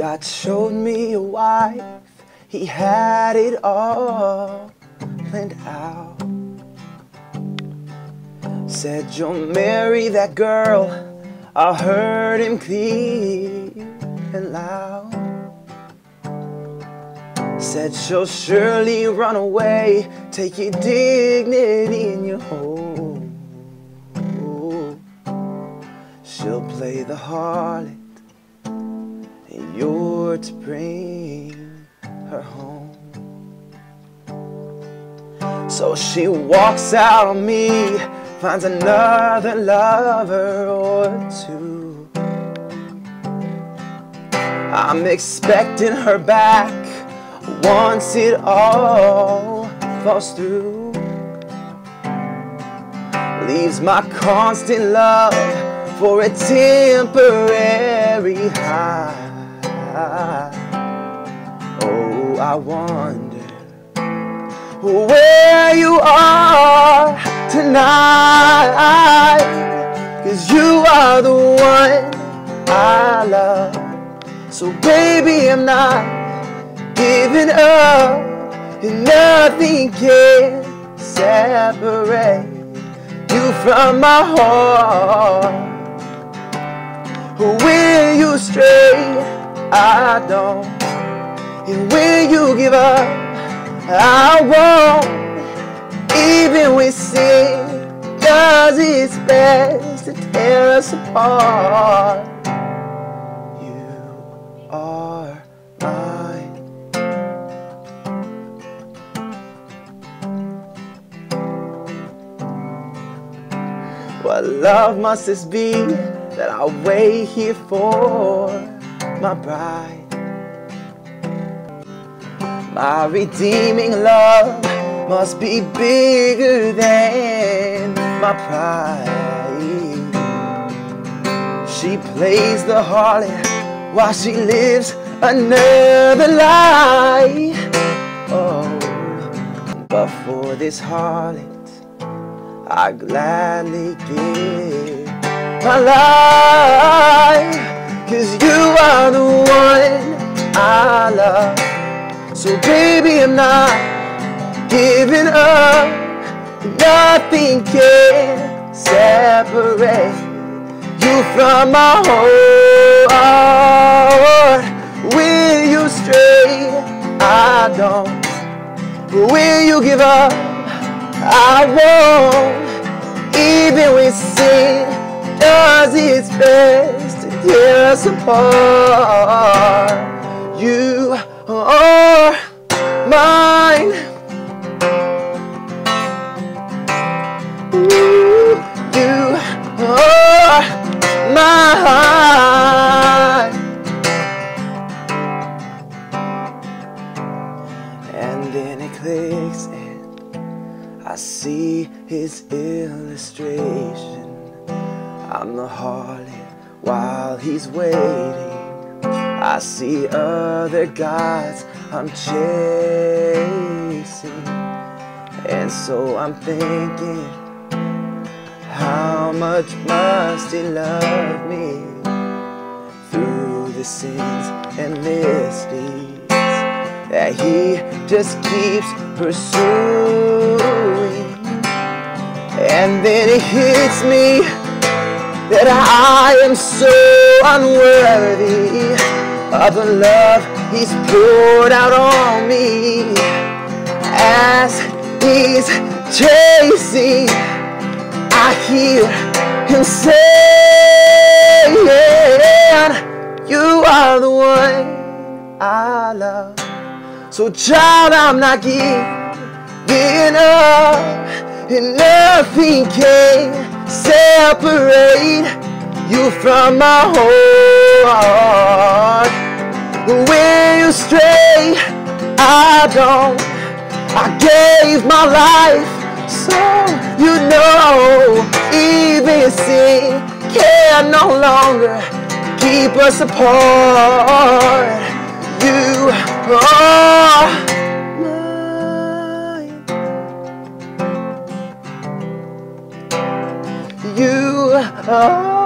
God showed me a wife, he had it all planned out. Said you'll marry that girl, I heard him clear and loud. Said she'll surely run away, take your dignity in your home. She'll play the harlot, and to bring her home. So she walks out on me, finds another lover or two. I'm expecting her back once it all falls through. Leaves my constant love for a temporary high. Oh, I wonder where you are tonight. Cause you are the one I love. So, baby, I'm not giving up, and nothing can separate you from my heart. When you stray, I don't. And when you give up, I won't. Even when sin does its best to tear us apart, you are mine. What love must this be that I wait here for my bride? My redeeming love must be bigger than my pride. She plays the harlot while she lives another lie. Oh, but for this harlot, I gladly give my life. Cause you are the one I love. So baby, I'm not giving up. Nothing can separate you from my heart. Will you stray? I don't. Will you give up? I won't. Even when sin does its best to tear us apart, you are mine. You are mine. And then it clicks and I see his illustration. I'm the harlot while he's waiting. I see other gods I'm chasing. And so I'm thinking, how much must he love me through the sins and misdeeds that he just keeps pursuing? And then it hits me that I am so unworthy of the love he's poured out on me as he's chasing. I hear him saying, You are the one I love. So, child, I'm not giving up, and nothing can separate you from my heart. When you stray, I don't. I gave my life so you know, even sin can no longer keep us apart. You